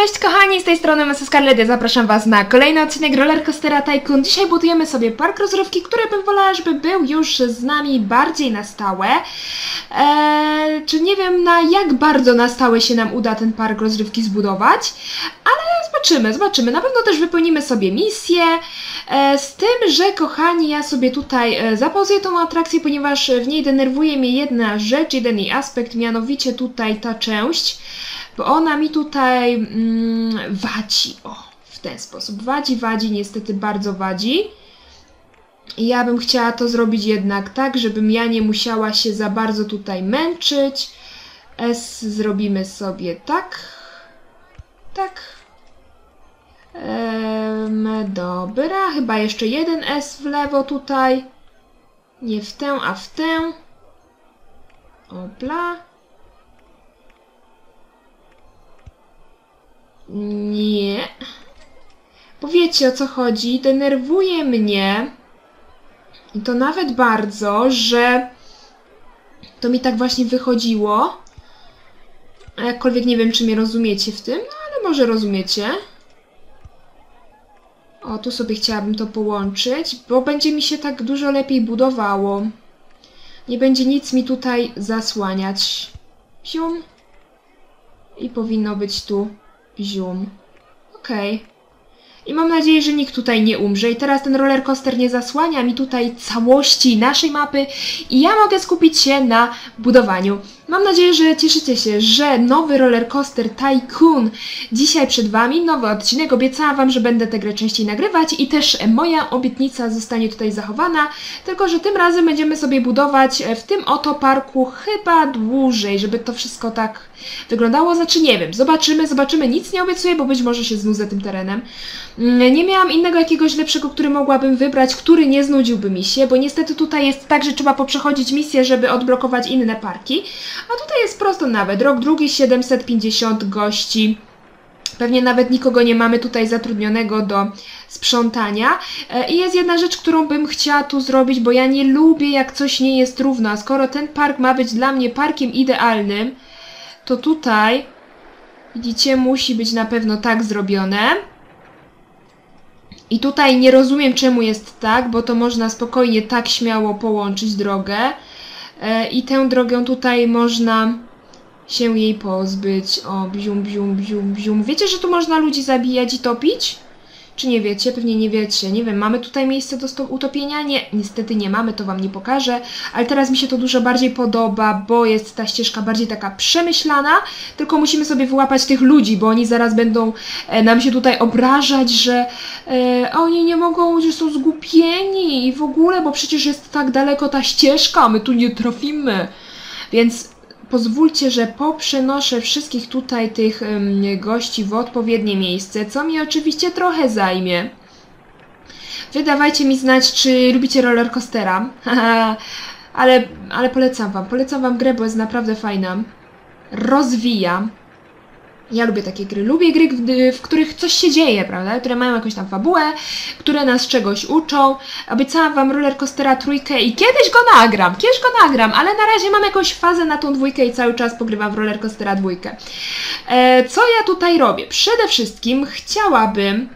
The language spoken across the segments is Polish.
Cześć kochani, z tej strony Mesa Scarlett, ja zapraszam was na kolejny odcinek Rollercoastera Tycoon. Dzisiaj budujemy sobie park rozrywki, który bym wolała, żeby był już z nami bardziej na stałe. Eee, czy nie wiem na jak bardzo na stałe się nam uda ten park rozrywki zbudować, ale zobaczymy, zobaczymy. Na pewno też wypełnimy sobie misję, e, z tym, że kochani, ja sobie tutaj e, zapauzuję tą atrakcję, ponieważ w niej denerwuje mnie jedna rzecz, jeden jej aspekt, mianowicie tutaj ta część, bo ona mi tutaj mm, wadzi, o, w ten sposób, wadzi, wadzi, niestety bardzo wadzi. I ja bym chciała to zrobić jednak tak, żebym ja nie musiała się za bardzo tutaj męczyć. S zrobimy sobie tak. Tak. Ehm, dobra, chyba jeszcze jeden S w lewo tutaj. Nie w tę, a w tę. Opla. Nie. Bo wiecie o co chodzi? Denerwuje mnie i to nawet bardzo, że to mi tak właśnie wychodziło. A jakkolwiek nie wiem, czy mnie rozumiecie w tym, no ale może rozumiecie. O, tu sobie chciałabym to połączyć, bo będzie mi się tak dużo lepiej budowało. Nie będzie nic mi tutaj zasłaniać. Zium. I powinno być tu zium. Okej. Okay. I mam nadzieję, że nikt tutaj nie umrze. I teraz ten roller coaster nie zasłania mi tutaj całości naszej mapy i ja mogę skupić się na budowaniu. Mam nadzieję, że cieszycie się, że nowy roller coaster Tycoon dzisiaj przed Wami, nowy odcinek. Obiecałam Wam, że będę tę grę częściej nagrywać i też moja obietnica zostanie tutaj zachowana, tylko że tym razem będziemy sobie budować w tym oto parku chyba dłużej, żeby to wszystko tak wyglądało. Znaczy nie wiem, zobaczymy, zobaczymy. Nic nie obiecuję, bo być może się znudzę tym terenem. Mm, nie miałam innego jakiegoś lepszego, który mogłabym wybrać, który nie znudziłby mi się, bo niestety tutaj jest tak, że trzeba poprzechodzić misję, żeby odblokować inne parki. A tutaj jest prosto nawet. Rok drugi 750 gości. Pewnie nawet nikogo nie mamy tutaj zatrudnionego do sprzątania. E, I jest jedna rzecz, którą bym chciała tu zrobić, bo ja nie lubię jak coś nie jest równo. A skoro ten park ma być dla mnie parkiem idealnym, to tutaj, widzicie, musi być na pewno tak zrobione. I tutaj nie rozumiem czemu jest tak, bo to można spokojnie tak śmiało połączyć drogę. E, I tę drogę tutaj można się jej pozbyć. O, bzium, bzium, bzium, bzium. Wiecie, że tu można ludzi zabijać i topić? Czy nie wiecie? Pewnie nie wiecie. Nie wiem, mamy tutaj miejsce do utopienia? Nie, niestety nie mamy, to Wam nie pokażę. Ale teraz mi się to dużo bardziej podoba, bo jest ta ścieżka bardziej taka przemyślana. Tylko musimy sobie wyłapać tych ludzi, bo oni zaraz będą e, nam się tutaj obrażać, że e, oni nie mogą, że są zgubieni i w ogóle, bo przecież jest tak daleko ta ścieżka, my tu nie trafimy. Więc pozwólcie, że poprzenoszę wszystkich tutaj tych gości w odpowiednie miejsce, co mi oczywiście trochę zajmie. Wydawajcie mi znać, czy lubicie rollercoastera. ale, ale polecam wam, polecam wam grę, bo jest naprawdę fajna. Rozwija. Ja lubię takie gry. Lubię gry, w, których coś się dzieje, prawda? Które mają jakąś tam fabułę, które nas czegoś uczą. Obiecałam Wam Rollercoastera trójkę i kiedyś go nagram, kiedyś go nagram, ale na razie mam jakąś fazę na tą dwójkę i cały czas pogrywam w Rollercoastera dwójkę. E, co ja tutaj robię? Przede wszystkim chciałabym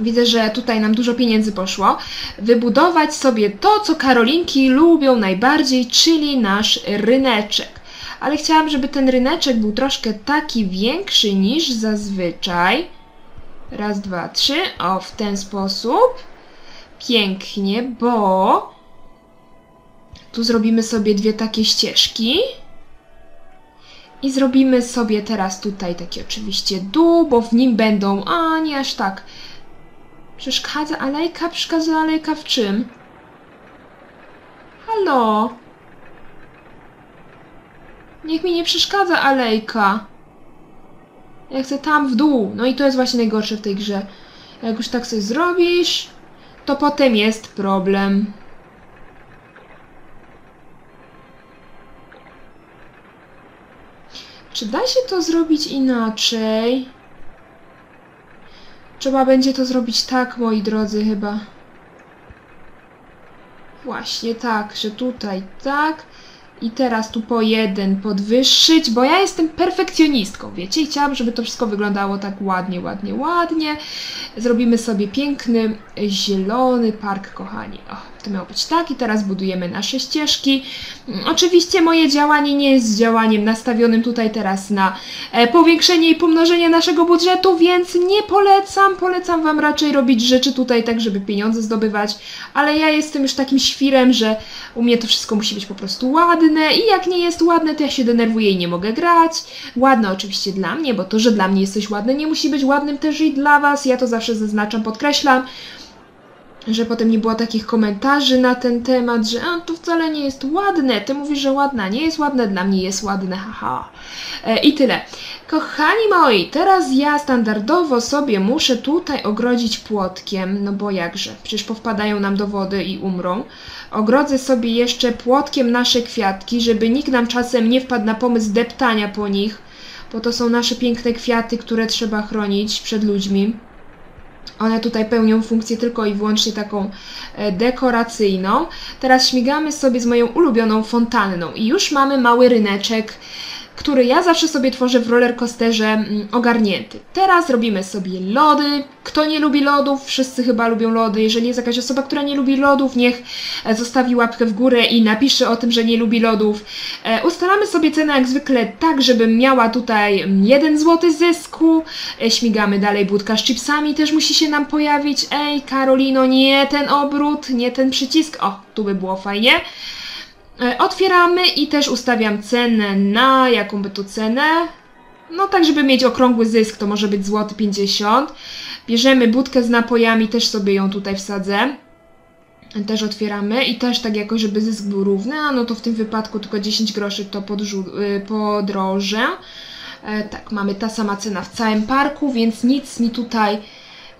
Widzę, że tutaj nam dużo pieniędzy poszło. Wybudować sobie to, co Karolinki lubią najbardziej, czyli nasz ryneczek ale chciałam, żeby ten ryneczek był troszkę taki większy niż zazwyczaj. Raz, dwa, trzy. O, w ten sposób. Pięknie, bo tu zrobimy sobie dwie takie ścieżki. I zrobimy sobie teraz tutaj taki oczywiście dół, bo w nim będą... A, nie aż tak. Przeszkadza alejka? Przeszkadza alejka w czym? Halo? Niech mi nie przeszkadza alejka. Ja chcę tam w dół. No i to jest właśnie najgorsze w tej grze. Jak już tak coś zrobisz, to potem jest problem. Czy da się to zrobić inaczej? Trzeba będzie to zrobić tak, moi drodzy, chyba. Właśnie tak, że tutaj tak, I teraz tu po jeden podwyższyć, bo ja jestem perfekcjonistką, wiecie? I chciałam, żeby to wszystko wyglądało tak ładnie, ładnie, ładnie. Zrobimy sobie piękny, zielony park, kochani. To miało być tak i teraz budujemy nasze ścieżki. Oczywiście moje działanie nie jest działaniem nastawionym tutaj teraz na e, powiększenie i pomnożenie naszego budżetu, więc nie polecam. Polecam Wam raczej robić rzeczy tutaj tak, żeby pieniądze zdobywać, ale ja jestem już takim świrem, że u mnie to wszystko musi być po prostu ładne i jak nie jest ładne, to ja się denerwuję i nie mogę grać. Ładne oczywiście dla mnie, bo to, że dla mnie jest coś ładne, nie musi być ładnym też i dla Was. Ja to zawsze zaznaczam, podkreślam że potem nie było takich komentarzy na ten temat, że a, to wcale nie jest ładne, ty mówisz, że ładna, nie jest ładne, dla mnie jest ładne, haha. E, I tyle. Kochani moi, teraz ja standardowo sobie muszę tutaj ogrodzić płotkiem, no bo jakże, przecież powpadają nam do wody i umrą. Ogrodzę sobie jeszcze płotkiem nasze kwiatki, żeby nikt nam czasem nie wpadł na pomysł deptania po nich, bo to są nasze piękne kwiaty, które trzeba chronić przed ludźmi. One tutaj pełnią funkcję tylko i wyłącznie taką e, dekoracyjną. Teraz śmigamy sobie z moją ulubioną fontanną i już mamy mały ryneczek który ja zawsze sobie tworzę w rollercoasterze mm, ogarnięty. Teraz robimy sobie lody. Kto nie lubi lodów? Wszyscy chyba lubią lody. Jeżeli jest jakaś osoba, która nie lubi lodów, niech e, zostawi łapkę w górę i napisze o tym, że nie lubi lodów. E, ustalamy sobie cenę jak zwykle tak, żebym miała tutaj 1 mm, zł zysku. E, śmigamy dalej, budka z chipsami też musi się nam pojawić. Ej, Karolino, nie ten obrót, nie ten przycisk. O, tu by było fajnie. E, otwieramy i też ustawiam cenę na jaką by tu cenę. No tak, żeby mieć okrągły zysk, to może być złoty 50. Bierzemy budkę z napojami, też sobie ją tutaj wsadzę. Też otwieramy i też tak jakoś, żeby zysk był równy, a no to w tym wypadku tylko 10 groszy to y, podrożę. E, tak, mamy ta sama cena w całym parku, więc nic mi tutaj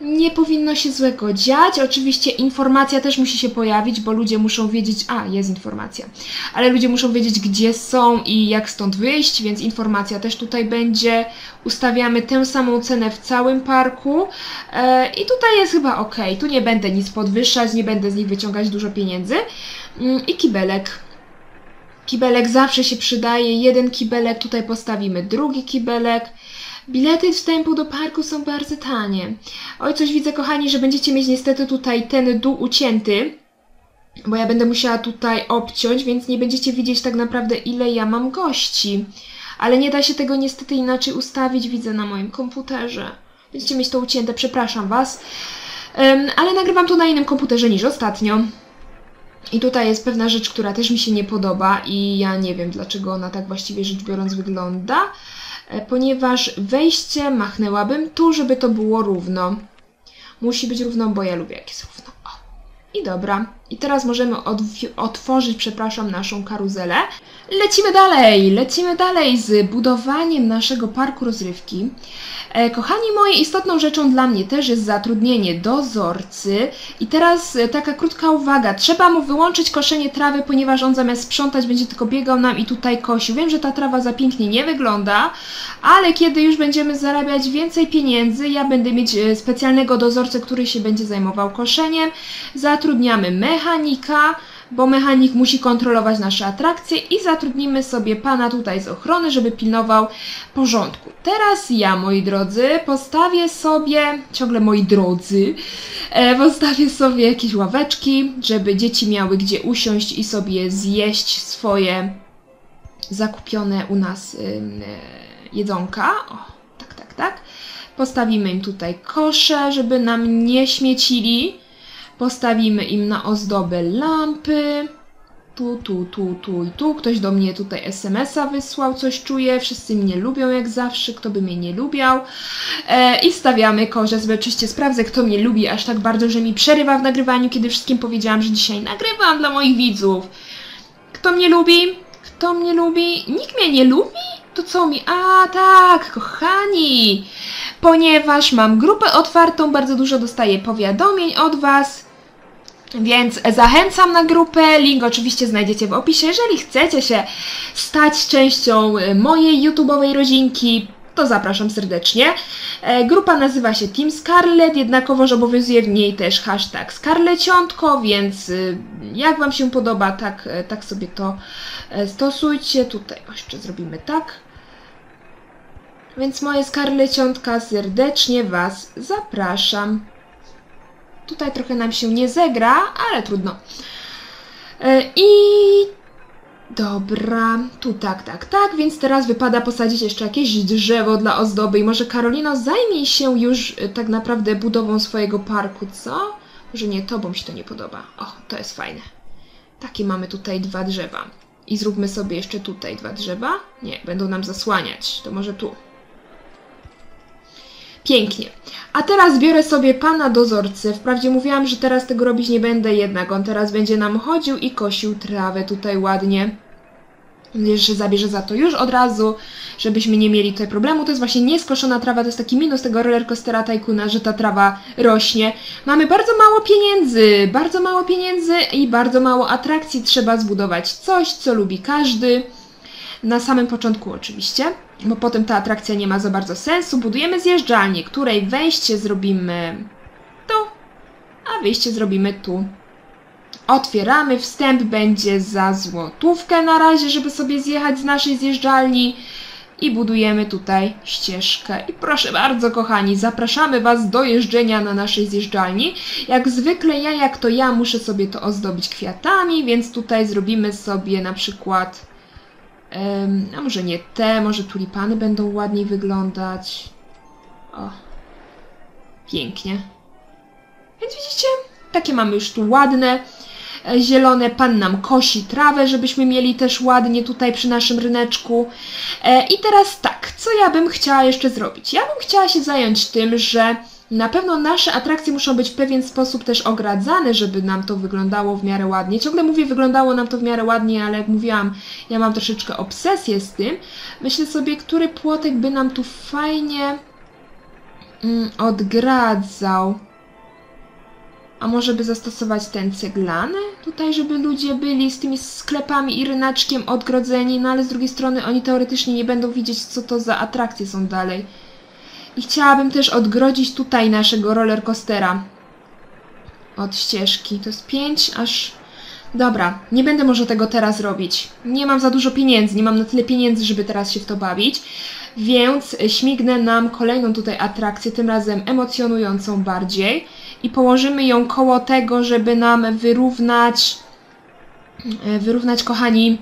nie powinno się złego dziać. Oczywiście informacja też musi się pojawić, bo ludzie muszą wiedzieć, a jest informacja, ale ludzie muszą wiedzieć, gdzie są i jak stąd wyjść, więc informacja też tutaj będzie. Ustawiamy tę samą cenę w całym parku e, i tutaj jest chyba ok. Tu nie będę nic podwyższać, nie będę z nich wyciągać dużo pieniędzy. Mm, I kibelek. Kibelek zawsze się przydaje. Jeden kibelek, tutaj postawimy drugi kibelek. Bilety wstępu do parku są bardzo tanie. Oj, coś widzę, kochani, że będziecie mieć niestety tutaj ten dół ucięty, bo ja będę musiała tutaj obciąć, więc nie będziecie widzieć tak naprawdę, ile ja mam gości. Ale nie da się tego niestety inaczej ustawić, widzę na moim komputerze. Będziecie mieć to ucięte, przepraszam Was. Um, ale nagrywam to na innym komputerze niż ostatnio. I tutaj jest pewna rzecz, która też mi się nie podoba i ja nie wiem, dlaczego ona tak właściwie rzecz biorąc wygląda. E, ponieważ wejście machnęłabym tu, żeby to było równo. Musi być równo, bo ja lubię jak jest równo. I dobra. I teraz możemy otworzyć, przepraszam, naszą karuzelę. Lecimy dalej, lecimy dalej z budowaniem naszego parku rozrywki. E, kochani moi, istotną rzeczą dla mnie też jest zatrudnienie dozorcy. I teraz e, taka krótka uwaga. Trzeba mu wyłączyć koszenie trawy, ponieważ on zamiast sprzątać będzie tylko biegał nam i tutaj kosił. Wiem, że ta trawa za pięknie nie wygląda, ale kiedy już będziemy zarabiać więcej pieniędzy, ja będę mieć e, specjalnego dozorcę, który się będzie zajmował koszeniem. Zatrudniamy mechanika, bo mechanik musi kontrolować nasze atrakcje i zatrudnimy sobie pana tutaj z ochrony, żeby pilnował porządku. Teraz ja, moi drodzy, postawię sobie, ciągle moi drodzy, e, postawię sobie jakieś ławeczki, żeby dzieci miały gdzie usiąść i sobie zjeść swoje zakupione u nas e, jedzonka. O, tak, tak, tak. Postawimy im tutaj kosze, żeby nam nie śmiecili. Postawimy im na ozdobę lampy. Tu, tu, tu, tu i tu. Ktoś do mnie tutaj SMS-a wysłał, coś czuję. Wszyscy mnie lubią jak zawsze, kto by mnie nie lubiał. E, I stawiamy korze. Oczywiście sprawdzę, kto mnie lubi aż tak bardzo, że mi przerywa w nagrywaniu, kiedy wszystkim powiedziałam, że dzisiaj nagrywam dla moich widzów. Kto mnie lubi? Kto mnie lubi? Nikt mnie nie lubi? To co mi? A, tak, kochani! Ponieważ mam grupę otwartą, bardzo dużo dostaję powiadomień od Was. Więc zachęcam na grupę, link oczywiście znajdziecie w opisie. Jeżeli chcecie się stać częścią y, mojej YouTube'owej rodzinki, to zapraszam serdecznie. E, grupa nazywa się Team Scarlet, jednakowoż obowiązuje w niej też hashtag Scarleciątko, więc y, jak Wam się podoba, tak, e, tak sobie to e, stosujcie. Tutaj jeszcze zrobimy tak. Więc moje Scarleciątka serdecznie Was zapraszam. Tutaj trochę nam się nie zegra, ale trudno. E, I Dobra, tu tak, tak, tak, więc teraz wypada posadzić jeszcze jakieś drzewo dla ozdoby i może Karolino zajmie się już e, tak naprawdę budową swojego parku, co? Może nie, tobą się to nie podoba. O, to jest fajne. Takie mamy tutaj dwa drzewa. I zróbmy sobie jeszcze tutaj dwa drzewa. Nie, będą nam zasłaniać. To może tu. Pięknie. A teraz biorę sobie pana dozorcę. Wprawdzie mówiłam, że teraz tego robić nie będę, jednak on teraz będzie nam chodził i kosił trawę tutaj ładnie. Że zabierze za to już od razu, żebyśmy nie mieli tutaj problemu. To jest właśnie nieskoszona trawa, to jest taki minus tego rollercoastera Tycoona, że ta trawa rośnie. Mamy bardzo mało pieniędzy, bardzo mało pieniędzy i bardzo mało atrakcji. Trzeba zbudować coś, co lubi każdy. Na samym początku oczywiście bo potem ta atrakcja nie ma za bardzo sensu. Budujemy zjeżdżalnię, której wejście zrobimy tu, a wyjście zrobimy tu. Otwieramy, wstęp będzie za złotówkę na razie, żeby sobie zjechać z naszej zjeżdżalni i budujemy tutaj ścieżkę. I proszę bardzo, kochani, zapraszamy Was do jeżdżenia na naszej zjeżdżalni. Jak zwykle ja, jak to ja, muszę sobie to ozdobić kwiatami, więc tutaj zrobimy sobie na przykład a może nie te, może tulipany będą ładniej wyglądać. O, pięknie. Więc widzicie, takie mamy już tu ładne, e, zielone. Pan nam kosi trawę, żebyśmy mieli też ładnie tutaj przy naszym ryneczku. E, I teraz tak, co ja bym chciała jeszcze zrobić? Ja bym chciała się zająć tym, że na pewno nasze atrakcje muszą być w pewien sposób też ogradzane, żeby nam to wyglądało w miarę ładnie. Ciągle mówię, wyglądało nam to w miarę ładnie, ale jak mówiłam, ja mam troszeczkę obsesję z tym. Myślę sobie, który płotek by nam tu fajnie mm, odgradzał. A może by zastosować ten ceglany tutaj, żeby ludzie byli z tymi sklepami i rynaczkiem odgrodzeni, no ale z drugiej strony oni teoretycznie nie będą widzieć, co to za atrakcje są dalej. I chciałabym też odgrodzić tutaj naszego rollercoastera od ścieżki. To jest 5 aż... Dobra, nie będę może tego teraz robić. Nie mam za dużo pieniędzy, nie mam na tyle pieniędzy, żeby teraz się w to bawić. Więc śmignę nam kolejną tutaj atrakcję, tym razem emocjonującą bardziej. I położymy ją koło tego, żeby nam wyrównać, e, wyrównać, kochani,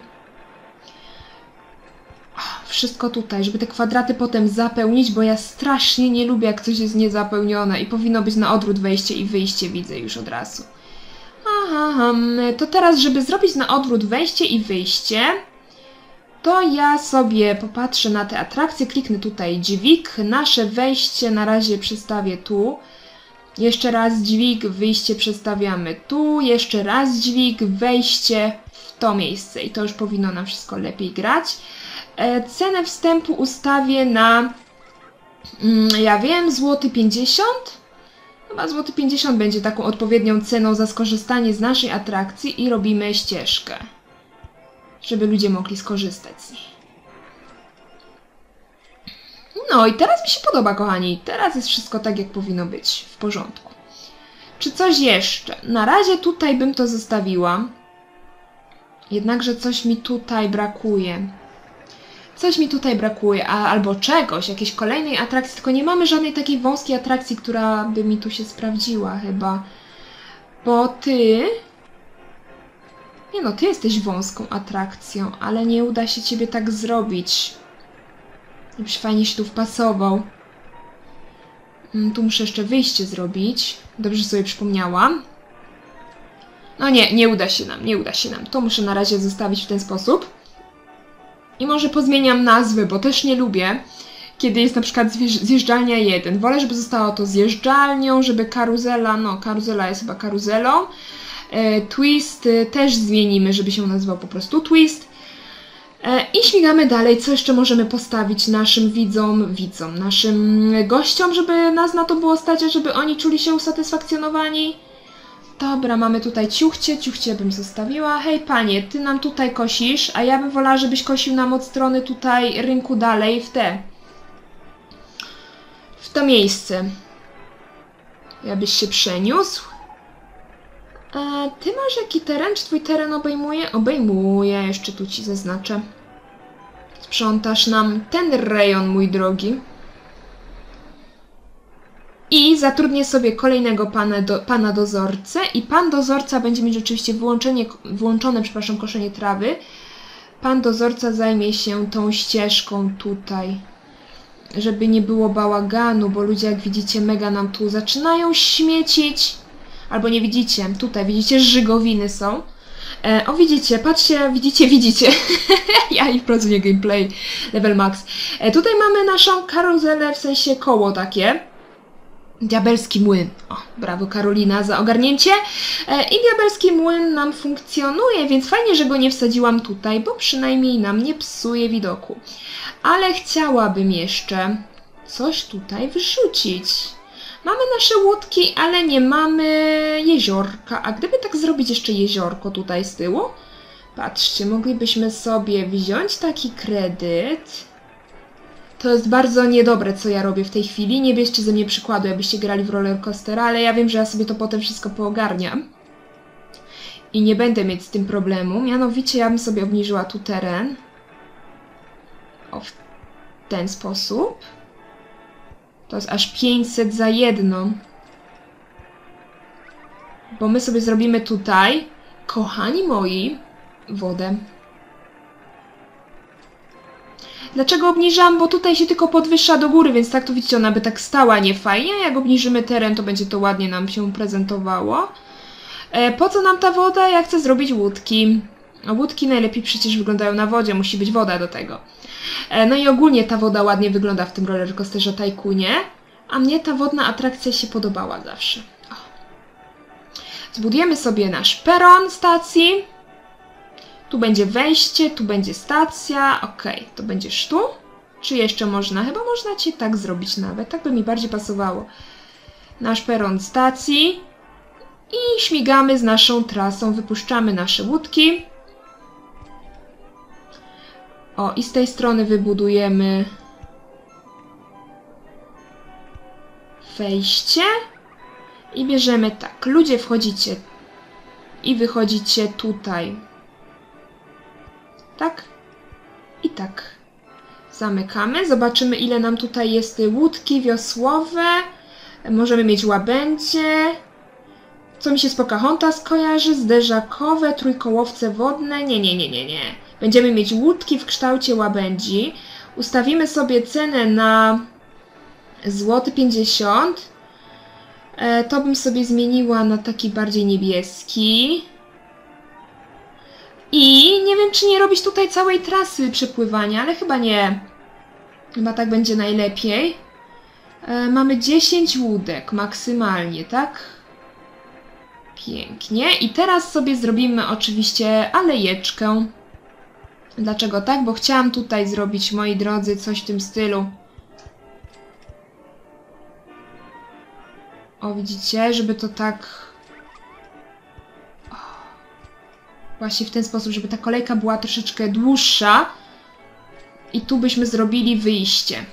wszystko tutaj, żeby te kwadraty potem zapełnić, bo ja strasznie nie lubię, jak coś jest niezapełnione i powinno być na odwrót wejście i wyjście, widzę już od razu. Aha, to teraz, żeby zrobić na odwrót wejście i wyjście, to ja sobie popatrzę na te atrakcje, kliknę tutaj dźwig, nasze wejście na razie przestawię tu, jeszcze raz dźwig, wyjście przestawiamy tu, jeszcze raz dźwig, wejście w to miejsce i to już powinno nam wszystko lepiej grać. E, cenę wstępu ustawię na, mm, ja wiem, złoty 50. Chyba złoty 50 będzie taką odpowiednią ceną za skorzystanie z naszej atrakcji i robimy ścieżkę, żeby ludzie mogli skorzystać z niej. No i teraz mi się podoba, kochani. Teraz jest wszystko tak, jak powinno być. W porządku. Czy coś jeszcze? Na razie tutaj bym to zostawiła. Jednakże coś mi tutaj brakuje. Coś mi tutaj brakuje, a, albo czegoś, jakiejś kolejnej atrakcji, tylko nie mamy żadnej takiej wąskiej atrakcji, która by mi tu się sprawdziła chyba. Bo ty... Nie no, ty jesteś wąską atrakcją, ale nie uda się ciebie tak zrobić. Żebyś fajnie się tu wpasował. Mm, tu muszę jeszcze wyjście zrobić. Dobrze sobie przypomniałam. No nie, nie uda się nam, nie uda się nam. To muszę na razie zostawić w ten sposób. I może pozmieniam nazwy, bo też nie lubię, kiedy jest na przykład zjeżdżalnia 1. Wolę, żeby zostało to zjeżdżalnią, żeby karuzela, no karuzela jest chyba karuzelą. E, twist e, też zmienimy, żeby się nazywał po prostu Twist. E, I śmigamy dalej, co jeszcze możemy postawić naszym widzom, widzom, naszym gościom, żeby nas na to było stać, żeby oni czuli się usatysfakcjonowani. Dobra, mamy tutaj ciuchcie, ciuchcie bym zostawiła. Hej panie, ty nam tutaj kosisz, a ja bym wolała, żebyś kosił nam od strony tutaj rynku dalej w te. to miejsce. Jakbyś się przeniósł. Ty masz jaki teren? Czy twój teren obejmuje? Obejmuje, jeszcze tu ci zaznaczę. Sprzątasz nam ten rejon, mój drogi. I zatrudnię sobie kolejnego pana, do, pana dozorcę i pan dozorca będzie mieć oczywiście wyłączenie, włączone przepraszam, koszenie trawy. Pan dozorca zajmie się tą ścieżką tutaj, żeby nie było bałaganu, bo ludzie jak widzicie mega nam tu zaczynają śmiecić. Albo nie widzicie, tutaj widzicie żygowiny są. E, o widzicie, patrzcie, widzicie, widzicie. ja i prowadzenie gameplay level max. E, tutaj mamy naszą karuzelę, w sensie koło takie Diabelski młyn. O, brawo Karolina za ogarnięcie. E, I diabelski młyn nam funkcjonuje, więc fajnie, że go nie wsadziłam tutaj, bo przynajmniej nam nie psuje widoku. Ale chciałabym jeszcze coś tutaj wrzucić. Mamy nasze łódki, ale nie mamy jeziorka. A gdyby tak zrobić jeszcze jeziorko tutaj z tyłu? Patrzcie, moglibyśmy sobie wziąć taki kredyt to jest bardzo niedobre, co ja robię w tej chwili. Nie bierzcie ze mnie przykładu, jakbyście grali w rollercoaster, ale ja wiem, że ja sobie to potem wszystko poogarniam. I nie będę mieć z tym problemu. Mianowicie ja bym sobie obniżyła tu teren. O, w ten sposób. To jest aż 500 za jedno. Bo my sobie zrobimy tutaj, kochani moi, wodę. Dlaczego obniżam? Bo tutaj się tylko podwyższa do góry, więc tak to widzicie, ona by tak stała nie fajnie. Jak obniżymy teren, to będzie to ładnie nam się prezentowało. E, po co nam ta woda? Ja chcę zrobić łódki. A łódki najlepiej przecież wyglądają na wodzie, musi być woda do tego. E, no i ogólnie ta woda ładnie wygląda w tym rollercoasterze Tajkunie, a mnie ta wodna atrakcja się podobała zawsze. O. Zbudujemy sobie nasz peron stacji. Tu będzie wejście, tu będzie stacja. Ok, to będziesz tu. Czy jeszcze można? Chyba można Cię tak zrobić nawet. Tak by mi bardziej pasowało. Nasz peron stacji. I śmigamy z naszą trasą. Wypuszczamy nasze łódki. O, i z tej strony wybudujemy wejście. I bierzemy tak. Ludzie wchodzicie i wychodzicie tutaj tak i tak. Zamykamy. Zobaczymy, ile nam tutaj jest łódki wiosłowe. Możemy mieć łabędzie. Co mi się z Pocahontas kojarzy? Zderzakowe, trójkołowce wodne. Nie, nie, nie, nie, nie. Będziemy mieć łódki w kształcie łabędzi. Ustawimy sobie cenę na złoty 50. E, to bym sobie zmieniła na taki bardziej niebieski. I nie wiem, czy nie robić tutaj całej trasy przepływania, ale chyba nie. Chyba tak będzie najlepiej. E, mamy 10 łódek maksymalnie, tak? Pięknie. I teraz sobie zrobimy oczywiście alejeczkę. Dlaczego tak? Bo chciałam tutaj zrobić, moi drodzy, coś w tym stylu. O, widzicie? Żeby to tak właśnie w ten sposób, żeby ta kolejka była troszeczkę dłuższa i tu byśmy zrobili wyjście.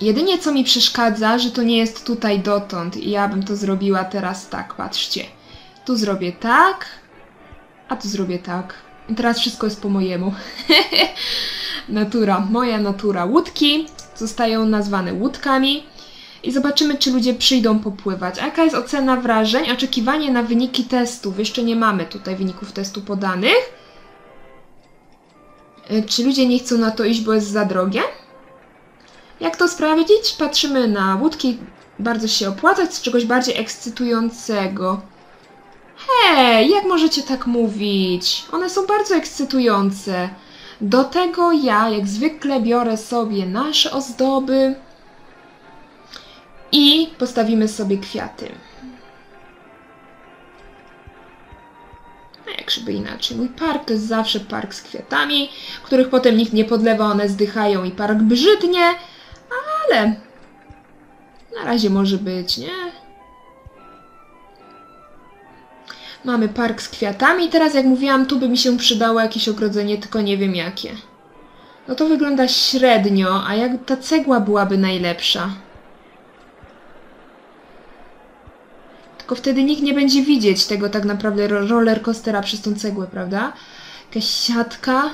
Jedynie co mi przeszkadza, że to nie jest tutaj dotąd i ja bym to zrobiła teraz tak, patrzcie. Tu zrobię tak, a tu zrobię tak. I teraz wszystko jest po mojemu. natura, moja natura. Łódki zostają nazwane łódkami i zobaczymy, czy ludzie przyjdą popływać. A jaka jest ocena wrażeń? Oczekiwanie na wyniki testów. Jeszcze nie mamy tutaj wyników testu podanych. E, czy ludzie nie chcą na to iść, bo jest za drogie? Jak to sprawdzić? Patrzymy na łódki. Bardzo się opłacać z czegoś bardziej ekscytującego. Hej, jak możecie tak mówić? One są bardzo ekscytujące. Do tego ja, jak zwykle, biorę sobie nasze ozdoby i postawimy sobie kwiaty. A jak żeby inaczej. Mój park to jest zawsze park z kwiatami, których potem nikt nie podlewa, one zdychają i park brzydnie, ale na razie może być, nie? Mamy park z kwiatami. Teraz, jak mówiłam, tu by mi się przydało jakieś ogrodzenie, tylko nie wiem jakie. No to wygląda średnio, a jak ta cegła byłaby najlepsza? Tylko wtedy nikt nie będzie widzieć tego tak naprawdę ro- roller coastera przez tą cegłę, prawda? Jakaś siatka.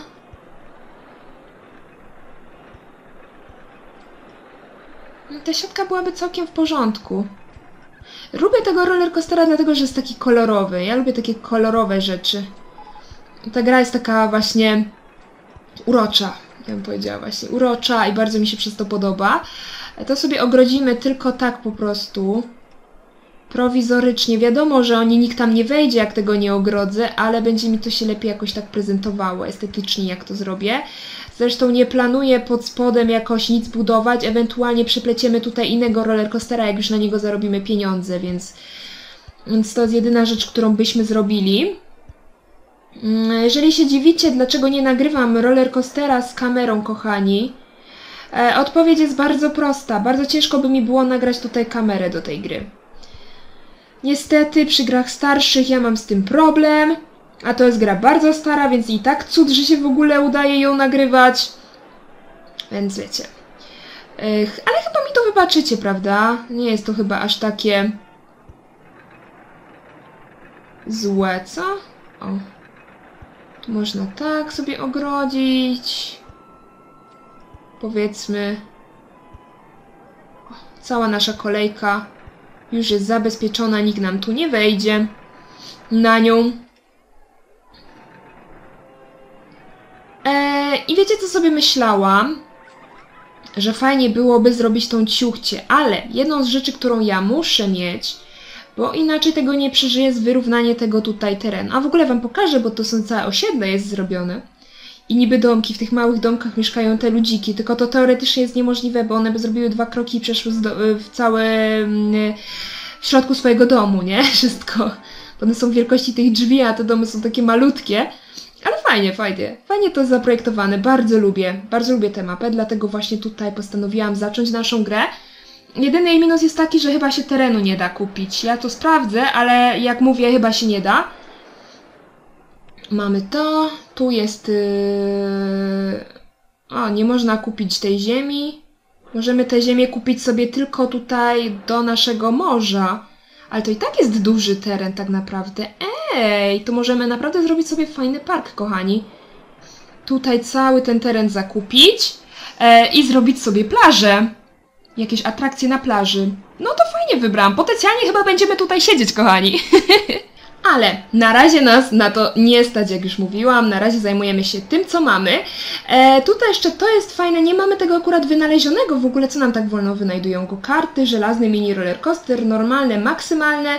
No, Ta siatka byłaby całkiem w porządku. Lubię tego roller coastera dlatego, że jest taki kolorowy. Ja lubię takie kolorowe rzeczy. Ta gra jest taka właśnie urocza, ja bym powiedziała właśnie, urocza i bardzo mi się przez to podoba. To sobie ogrodzimy tylko tak po prostu, prowizorycznie. Wiadomo, że oni nikt tam nie wejdzie, jak tego nie ogrodzę, ale będzie mi to się lepiej jakoś tak prezentowało estetycznie, jak to zrobię. Zresztą nie planuję pod spodem jakoś nic budować, ewentualnie przypleciemy tutaj innego rollercoastera, jak już na niego zarobimy pieniądze, więc, więc to jest jedyna rzecz, którą byśmy zrobili. Mm, Jeżeli się dziwicie, dlaczego nie nagrywam rollercoastera z kamerą, kochani, e, odpowiedź jest bardzo prosta. Bardzo ciężko by mi było nagrać tutaj kamerę do tej gry. Niestety przy grach starszych ja mam z tym problem, a to jest gra bardzo stara, więc i tak cud, że się w ogóle udaje ją nagrywać. Więc wiecie. Ech, ale chyba mi to wybaczycie, prawda? Nie jest to chyba aż takie złe, co? O. Tu można tak sobie ogrodzić. Powiedzmy. O, cała nasza kolejka już jest zabezpieczona, nikt nam tu nie wejdzie na nią. Eee, I wiecie, co sobie myślałam? Że fajnie byłoby zrobić tą ciuchcie, ale jedną z rzeczy, którą ja muszę mieć, bo inaczej tego nie przeżyję, jest wyrównanie tego tutaj terenu. A w ogóle wam pokażę, bo to są całe osiedle jest zrobione. I niby domki, w tych małych domkach mieszkają te ludziki, tylko to teoretycznie jest niemożliwe, bo one by zrobiły dwa kroki i przeszły do, w całe mm, w środku swojego domu, nie? Wszystko. Bo one są wielkości tych drzwi, a te domy są takie malutkie. Ale fajnie, fajnie. Fajnie to zaprojektowane. Bardzo lubię. Bardzo lubię tę mapę, dlatego właśnie tutaj postanowiłam zacząć naszą grę. Jedyny jej minus jest taki, że chyba się terenu nie da kupić. Ja to sprawdzę, ale jak mówię, chyba się nie da. Mamy to. Tu jest... Yy... O, nie można kupić tej ziemi. Możemy tę ziemię kupić sobie tylko tutaj do naszego morza. Ale to i tak jest duży teren tak naprawdę. Ej, to możemy naprawdę zrobić sobie fajny park, kochani. Tutaj cały ten teren zakupić e, i zrobić sobie plażę. Jakieś atrakcje na plaży. No to fajnie wybrałam. Potencjalnie chyba będziemy tutaj siedzieć, kochani. Ale na razie nas na to nie stać, jak już mówiłam. Na razie zajmujemy się tym, co mamy. E, tutaj jeszcze to jest fajne, nie mamy tego akurat wynalezionego w ogóle, co nam tak wolno wynajdują go karty, żelazny mini roller coaster, normalne, maksymalne.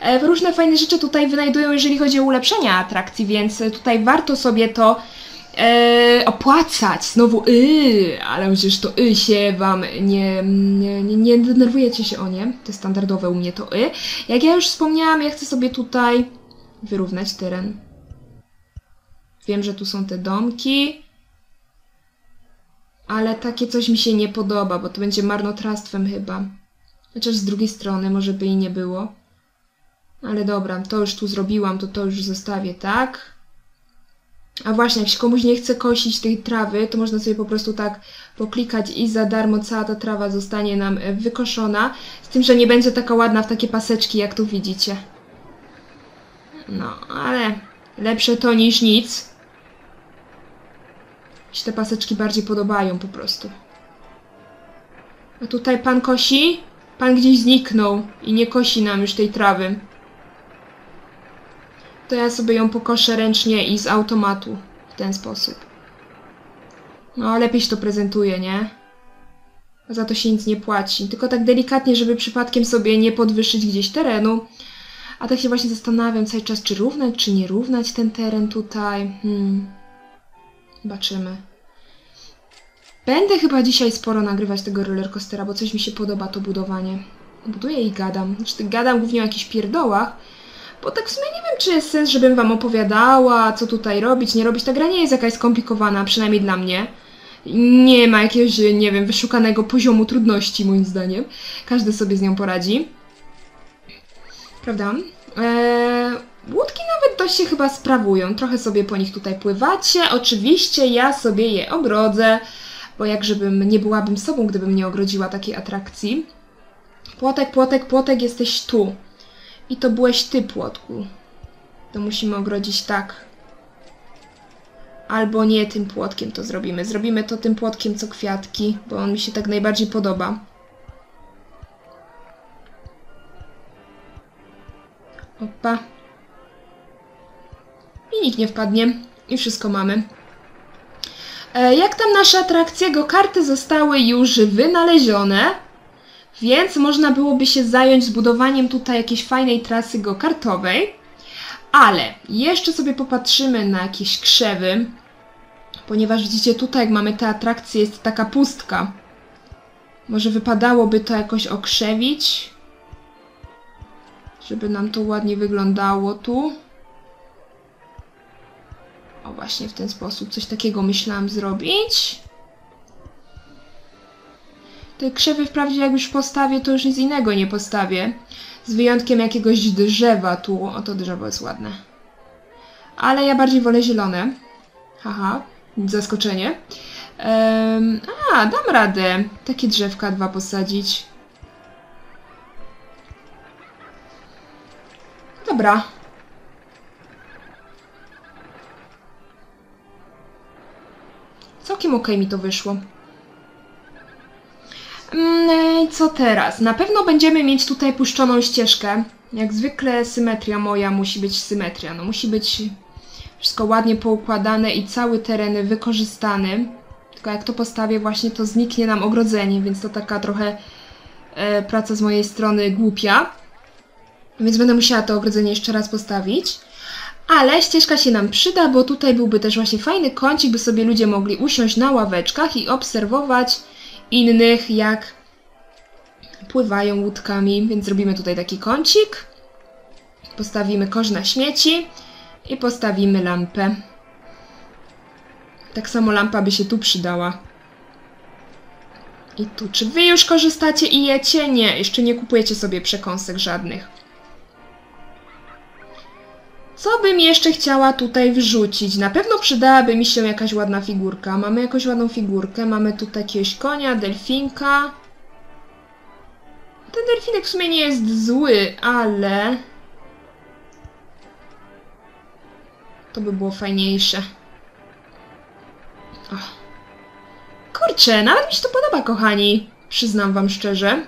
E, różne fajne rzeczy tutaj wynajdują, jeżeli chodzi o ulepszenia atrakcji, więc tutaj warto sobie to e, opłacać. Znowu y, ale przecież to y się wam nie, nie, nie, nie denerwujecie się o nie. To standardowe u mnie to y. Jak ja już wspomniałam, ja chcę sobie tutaj wyrównać teren. Wiem, że tu są te domki. Ale takie coś mi się nie podoba, bo to będzie marnotrawstwem chyba. Chociaż z drugiej strony może by i nie było. Ale dobra, to już tu zrobiłam, to to już zostawię, tak? A właśnie, jak się komuś nie chce kosić tej trawy, to można sobie po prostu tak poklikać i za darmo cała ta trawa zostanie nam e, wykoszona. Z tym, że nie będzie taka ładna w takie paseczki, jak tu widzicie. No, ale lepsze to niż nic. Mi się te paseczki bardziej podobają po prostu. A tutaj pan kosi? Pan gdzieś zniknął i nie kosi nam już tej trawy to ja sobie ją pokoszę ręcznie i z automatu w ten sposób. No, lepiej się to prezentuje, nie? Za to się nic nie płaci. Tylko tak delikatnie, żeby przypadkiem sobie nie podwyższyć gdzieś terenu. A tak się właśnie zastanawiam cały czas, czy równać, czy nie równać ten teren tutaj. Hmm. Zobaczymy. Będę chyba dzisiaj sporo nagrywać tego rollercoastera, bo coś mi się podoba to budowanie. Buduję i gadam. Znaczy, gadam głównie o jakichś pierdołach, bo tak w sumie nie wiem, czy jest sens, żebym wam opowiadała, co tutaj robić, nie robić. Ta gra nie jest jakaś skomplikowana, przynajmniej dla mnie. Nie ma jakiegoś, nie wiem, wyszukanego poziomu trudności, moim zdaniem. Każdy sobie z nią poradzi. Prawda? Eee, łódki nawet dość się chyba sprawują. Trochę sobie po nich tutaj pływacie. Oczywiście ja sobie je ogrodzę, bo jak żebym nie byłabym sobą, gdybym nie ogrodziła takiej atrakcji. Płotek, płotek, płotek, jesteś tu. I to byłeś ty, płotku. To musimy ogrodzić tak. Albo nie tym płotkiem to zrobimy. Zrobimy to tym płotkiem, co kwiatki, bo on mi się tak najbardziej podoba. Opa. I nikt nie wpadnie. I wszystko mamy. E, jak tam nasze atrakcje? Go karty zostały już wynalezione, więc można byłoby się zająć zbudowaniem tutaj jakiejś fajnej trasy go-kartowej. Ale jeszcze sobie popatrzymy na jakieś krzewy, ponieważ widzicie tutaj, jak mamy te atrakcje, jest taka pustka. Może wypadałoby to jakoś okrzewić, żeby nam to ładnie wyglądało tu. O, właśnie w ten sposób. Coś takiego myślałam zrobić. Te krzewy wprawdzie jak już postawię, to już nic innego nie postawię. Z wyjątkiem jakiegoś drzewa tu. O, to drzewo jest ładne. Ale ja bardziej wolę zielone. Haha, zaskoczenie. Um, a, dam radę. Takie drzewka dwa posadzić. Dobra. Całkiem okej mi to wyszło. Co teraz? Na pewno będziemy mieć tutaj puszczoną ścieżkę. Jak zwykle symetria moja musi być symetria. No musi być wszystko ładnie poukładane i cały teren wykorzystany. Tylko jak to postawię właśnie, to zniknie nam ogrodzenie, więc to taka trochę e, praca z mojej strony głupia. Więc będę musiała to ogrodzenie jeszcze raz postawić. Ale ścieżka się nam przyda, bo tutaj byłby też właśnie fajny kącik, by sobie ludzie mogli usiąść na ławeczkach i obserwować innych, jak pływają łódkami. Więc zrobimy tutaj taki kącik. Postawimy kosz na śmieci i postawimy lampę. Tak samo lampa by się tu przydała. I tu. Czy wy już korzystacie i jecie? Nie, jeszcze nie kupujecie sobie przekąsek żadnych. Co bym jeszcze chciała tutaj wrzucić? Na pewno przydałaby mi się jakaś ładna figurka. Mamy jakąś ładną figurkę. Mamy tutaj jakiegoś konia, delfinka. Ten delfinek w sumie nie jest zły, ale... To by było fajniejsze. O. Kurczę, nawet mi się to podoba, kochani. Przyznam wam szczerze.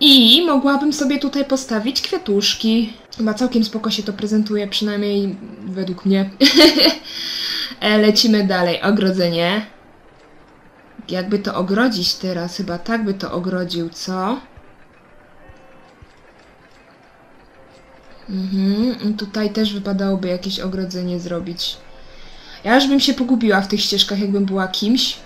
I mogłabym sobie tutaj postawić kwiatuszki. Chyba całkiem spoko się to prezentuje, przynajmniej według mnie. E, lecimy dalej. Ogrodzenie. Jakby to ogrodzić teraz? Chyba tak by to ogrodził, co? Mhm. Tutaj też wypadałoby jakieś ogrodzenie zrobić. Ja już bym się pogubiła w tych ścieżkach, jakbym była kimś.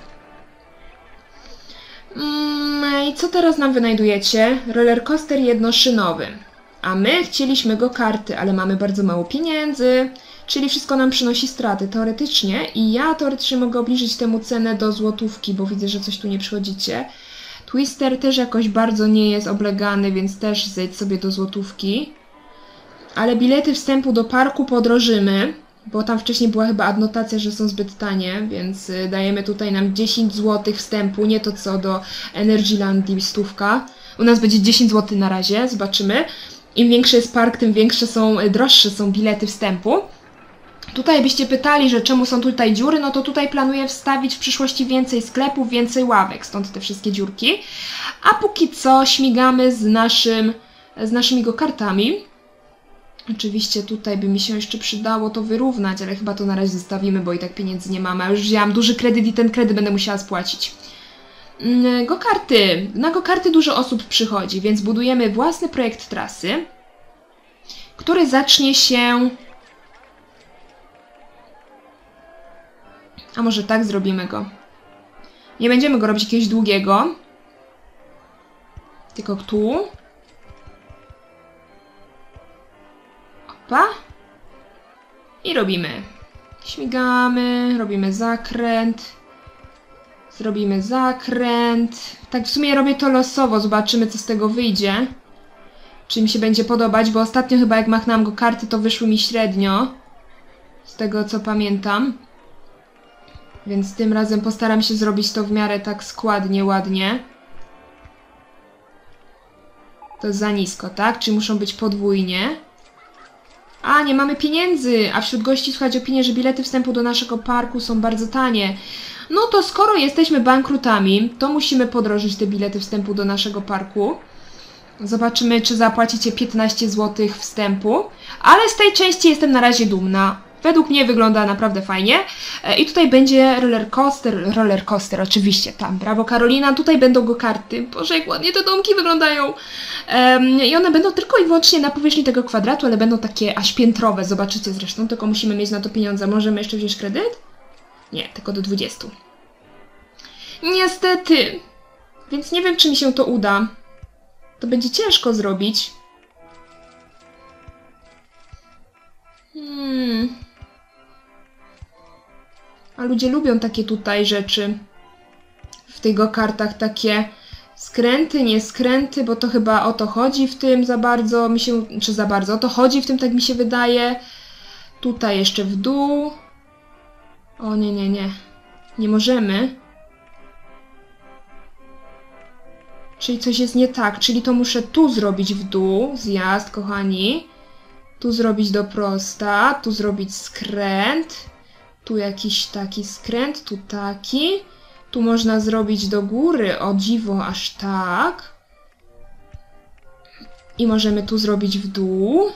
Mm, I co teraz nam wynajdujecie? Rollercoaster jednoszynowy. A my chcieliśmy go karty, ale mamy bardzo mało pieniędzy, czyli wszystko nam przynosi straty teoretycznie i ja teoretycznie mogę obniżyć temu cenę do złotówki, bo widzę, że coś tu nie przychodzicie. Twister też jakoś bardzo nie jest oblegany, więc też zejdź sobie do złotówki. Ale bilety wstępu do parku podrożymy, bo tam wcześniej była chyba adnotacja, że są zbyt tanie, więc y, dajemy tutaj nam 10 zł wstępu, nie to co do Energylandii stówka. U nas będzie 10 zł na razie, zobaczymy. Im większy jest park, tym większe są, y, droższe są bilety wstępu. Tutaj byście pytali, że czemu są tutaj dziury, no to tutaj planuję wstawić w przyszłości więcej sklepów, więcej ławek, stąd te wszystkie dziurki. A póki co śmigamy z, naszym, z naszymi go kartami. Oczywiście tutaj by mi się jeszcze przydało to wyrównać, ale chyba to na razie zostawimy, bo i tak pieniędzy nie mamy. Już wzięłam duży kredyt i ten kredyt będę musiała spłacić. Mm, Go-karty. Na go-karty dużo osób przychodzi, więc budujemy własny projekt trasy, który zacznie się... A może tak zrobimy go. Nie będziemy go robić jakiegoś długiego, tylko tu. Opa. I robimy. Śmigamy, robimy zakręt. Zrobimy zakręt. Tak w sumie robię to losowo, zobaczymy co z tego wyjdzie. Czy mi się będzie podobać, bo ostatnio chyba jak machnęłam go karty, to wyszły mi średnio. Z tego co pamiętam. Więc tym razem postaram się zrobić to w miarę tak składnie, ładnie. To za nisko, tak? Czyli muszą być podwójnie. A, nie mamy pieniędzy! A wśród gości słychać opinię, że bilety wstępu do naszego parku są bardzo tanie. No to skoro jesteśmy bankrutami, to musimy podrożyć te bilety wstępu do naszego parku. Zobaczymy, czy zapłacicie 15 zł wstępu. Ale z tej części jestem na razie dumna. Według mnie wygląda naprawdę fajnie. E, I tutaj będzie roller coaster, roller coaster oczywiście, tam, brawo Karolina, tutaj będą go karty. Boże, jak ładnie te domki wyglądają. I one będą tylko i wyłącznie na powierzchni tego kwadratu, ale będą takie aż piętrowe, zobaczycie zresztą, tylko musimy mieć na to pieniądze. Możemy jeszcze wziąć kredyt? Nie, tylko do 20. Niestety. Więc nie wiem, czy mi się to uda. To będzie ciężko zrobić. Hmm. A ludzie lubią takie tutaj rzeczy. W tych kartach takie skręty, nie skręty, bo to chyba o to chodzi w tym za bardzo, mi się, czy za bardzo, o to chodzi w tym, tak mi się wydaje. Tutaj jeszcze w dół. O nie, nie, nie. Nie możemy. Czyli coś jest nie tak, czyli to muszę tu zrobić w dół, zjazd, kochani. Tu zrobić do prosta, tu zrobić skręt. Tu jakiś taki skręt, tu taki. Tu można zrobić do góry, o dziwo, aż tak. I możemy tu zrobić w dół.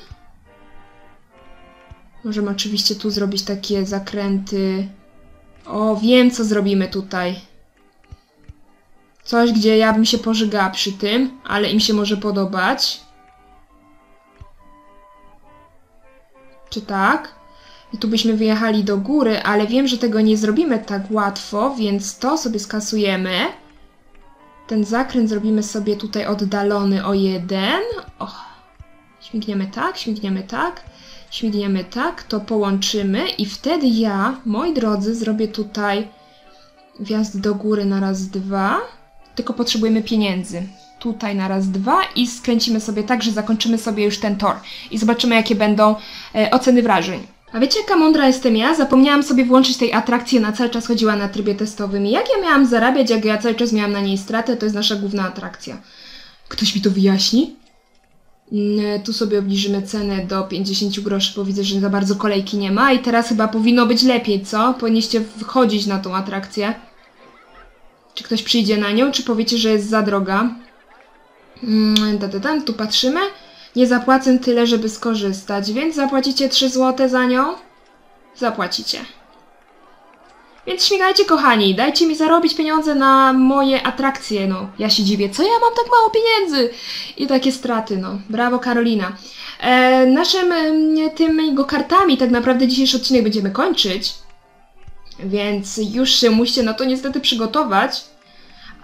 Możemy oczywiście tu zrobić takie zakręty. O, wiem co zrobimy tutaj. Coś, gdzie ja bym się pożygała przy tym, ale im się może podobać. Czy tak? I tu byśmy wyjechali do góry, ale wiem, że tego nie zrobimy tak łatwo, więc to sobie skasujemy. Ten zakręt zrobimy sobie tutaj oddalony o jeden. O, śmigniemy tak, śmigniemy tak, śmigniemy tak, to połączymy i wtedy ja, moi drodzy, zrobię tutaj wjazd do góry na raz, dwa. Tylko potrzebujemy pieniędzy. Tutaj na raz, dwa i skręcimy sobie tak, że zakończymy sobie już ten tor. I zobaczymy, jakie będą e, oceny wrażeń. A wiecie, jaka mądra jestem ja? Zapomniałam sobie włączyć tej atrakcji, na cały czas chodziła na trybie testowym. I jak ja miałam zarabiać, jak ja cały czas miałam na niej stratę, to jest nasza główna atrakcja. Ktoś mi to wyjaśni? Mm, tu sobie obniżymy cenę do 50 groszy, bo widzę, że za bardzo kolejki nie ma i teraz chyba powinno być lepiej, co? Powinniście wchodzić na tą atrakcję. Czy ktoś przyjdzie na nią, czy powiecie, że jest za droga? Mm, tu patrzymy. Nie zapłacę tyle, żeby skorzystać, więc zapłacicie 3 zł za nią? Zapłacicie. Więc śmigajcie, kochani, dajcie mi zarobić pieniądze na moje atrakcje, no. Ja się dziwię, co ja mam tak mało pieniędzy? I takie straty, no. Brawo, Karolina. E, naszym e, tymi go-kartami tak naprawdę dzisiejszy odcinek będziemy kończyć. Więc już się musicie na to niestety przygotować.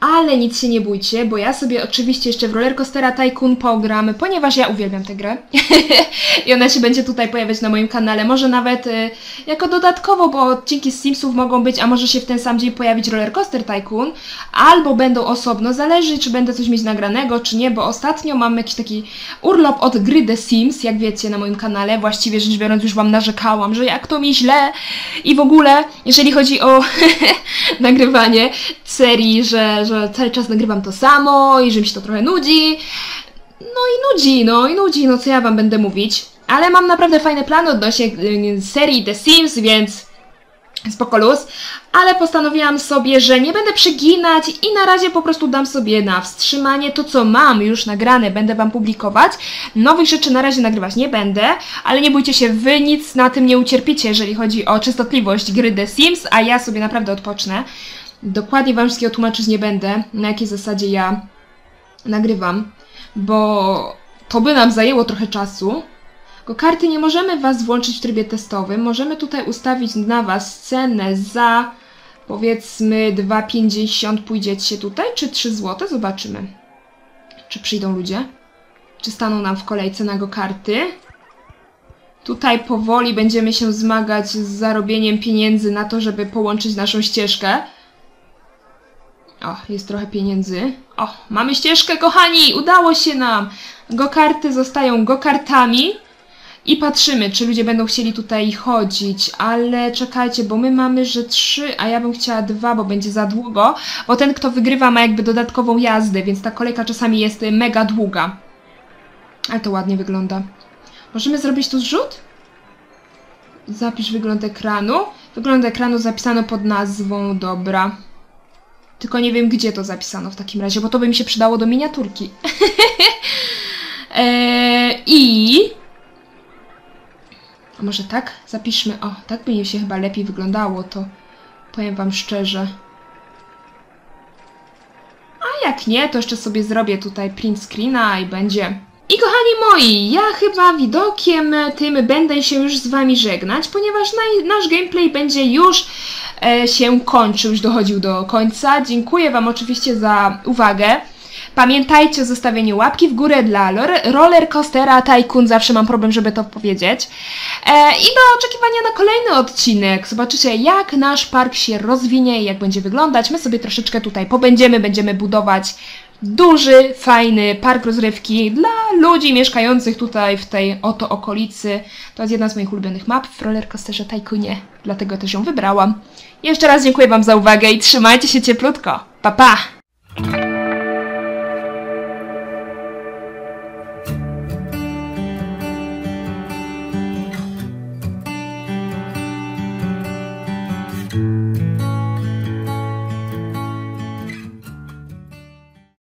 Ale nic się nie bójcie, bo ja sobie oczywiście jeszcze w Rollercoastera Tycoon pogram, ponieważ ja uwielbiam tę grę. I ona się będzie tutaj pojawiać na moim kanale. Może nawet y, jako dodatkowo, bo odcinki z Simsów mogą być, a może się w ten sam dzień pojawić Rollercoaster Tycoon, albo będą osobno. Zależy, czy będę coś mieć nagranego, czy nie, bo ostatnio mam jakiś taki urlop od gry The Sims, jak wiecie, na moim kanale. Właściwie rzecz biorąc, już Wam narzekałam, że jak to mi źle. I w ogóle, jeżeli chodzi o nagrywanie serii, że, że cały czas nagrywam to samo i że mi się to trochę nudzi. No i nudzi, no i nudzi, no co ja wam będę mówić. Ale mam naprawdę fajne plany odnośnie y, serii The Sims, więc spoko luz. Ale postanowiłam sobie, że nie będę przeginać i na razie po prostu dam sobie na wstrzymanie to, co mam już nagrane, będę Wam publikować. Nowych rzeczy na razie nagrywać nie będę, ale nie bójcie się, Wy nic na tym nie ucierpicie, jeżeli chodzi o częstotliwość gry The Sims, a ja sobie naprawdę odpocznę. Dokładnie Wam wszystkiego tłumaczyć nie będę, na jakiej zasadzie ja nagrywam, bo to by nam zajęło trochę czasu. Go karty nie możemy Was włączyć w trybie testowym. Możemy tutaj ustawić na Was cenę za powiedzmy 2,50 pójdziecie tutaj, czy 3 zł? Zobaczymy. Czy przyjdą ludzie? Czy staną nam w kolejce na go karty? Tutaj powoli będziemy się zmagać z zarobieniem pieniędzy na to, żeby połączyć naszą ścieżkę. O, jest trochę pieniędzy. O, mamy ścieżkę, kochani! Udało się nam! Gokarty zostają gokartami. I patrzymy, czy ludzie będą chcieli tutaj chodzić, ale czekajcie, bo my mamy, że trzy, a ja bym chciała dwa, bo będzie za długo, bo ten, kto wygrywa, ma jakby dodatkową jazdę, więc ta kolejka czasami jest mega długa. Ale to ładnie wygląda. Możemy zrobić tu zrzut? Zapisz wygląd ekranu. Wygląd ekranu zapisano pod nazwą, dobra. Tylko nie wiem, gdzie to zapisano w takim razie, bo to by mi się przydało do miniaturki. eee, I... A może tak? Zapiszmy. O, tak by mi się chyba lepiej wyglądało, to powiem wam szczerze. A jak nie, to jeszcze sobie zrobię tutaj print screena i będzie. I kochani moi, ja chyba widokiem tym będę się już z wami żegnać, ponieważ nasz gameplay będzie już się kończył, już dochodził do końca. Dziękuję wam oczywiście za uwagę. Pamiętajcie o zostawieniu łapki w górę dla roller coastera Tycoon, zawsze mam problem, żeby to powiedzieć. E, I do oczekiwania na kolejny odcinek. Zobaczycie, jak nasz park się rozwinie i jak będzie wyglądać. My sobie troszeczkę tutaj pobędziemy, będziemy budować duży, fajny park rozrywki dla ludzi mieszkających tutaj w tej oto okolicy. To jest jedna z moich ulubionych map w rollercoasterze Tycoonie, dlatego też ją wybrałam. Jeszcze raz dziękuję Wam za uwagę i trzymajcie się cieplutko. Pa, pa!